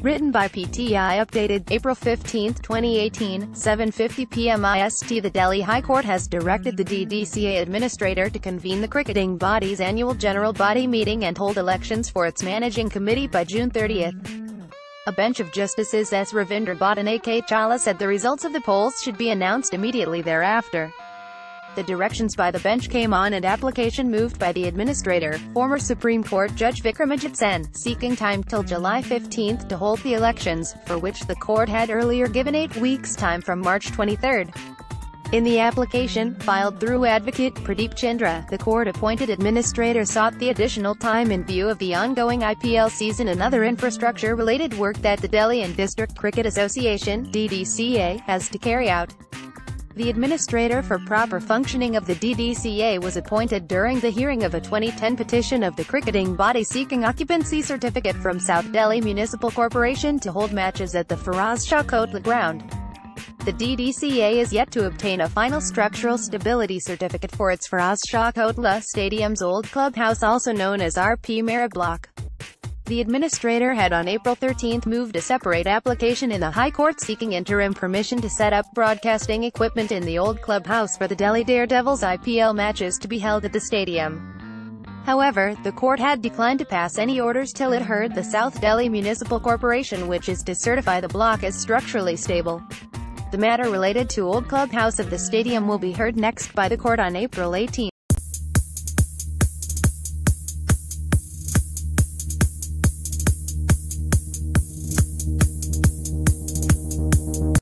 Written by PTI Updated, April 15, 2018, 7.50 p.m. IST The Delhi High Court has directed the DDCA administrator to convene the cricketing body's annual general body meeting and hold elections for its managing committee by June 30. A bench of Justices S. Ravindra Bhat and A.K. Said the results of the polls should be announced immediately thereafter. The directions by the bench came on an application moved by the administrator, former Supreme Court Judge Vikramajit Sen, seeking time till July 15 to hold the elections, for which the court had earlier given eight weeks' time from March 23. In the application, filed through advocate Pradeep Chandra, the court-appointed administrator sought the additional time in view of the ongoing IPL season and other infrastructure-related work that the Delhi and District Cricket Association DDCA, has to carry out. The administrator for proper functioning of the DDCA was appointed during the hearing of a 2010 petition of the cricketing body seeking occupancy certificate from South Delhi Municipal Corporation to hold matches at the Feroz Shah Kotla ground. The DDCA is yet to obtain a final structural stability certificate for its Feroz Shah Kotla Stadium's old clubhouse also known as RP Mehra Block. The administrator had on April 13 moved a separate application in the High Court seeking interim permission to set up broadcasting equipment in the old clubhouse for the Delhi Daredevils IPL matches to be held at the stadium. However, the court had declined to pass any orders till it heard the South Delhi Municipal Corporation which is to certify the block as structurally stable. The matter related to Old Clubhouse of the stadium will be heard next by the court on April 18.